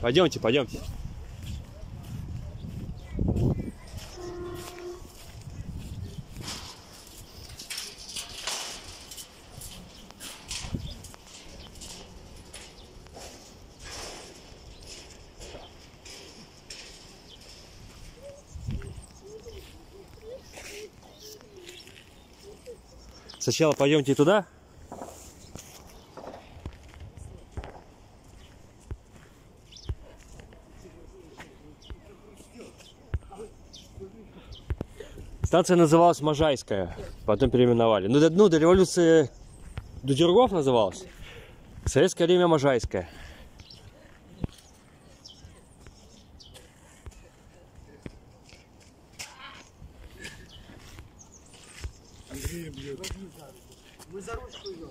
Пойдемте, пойдемте. Сначала пойдемте туда. Станция называлась Можайская, потом переименовали. Ну, до, ну, до революции Дудергов называлась. Советское время Можайская. Мы за ручку идем.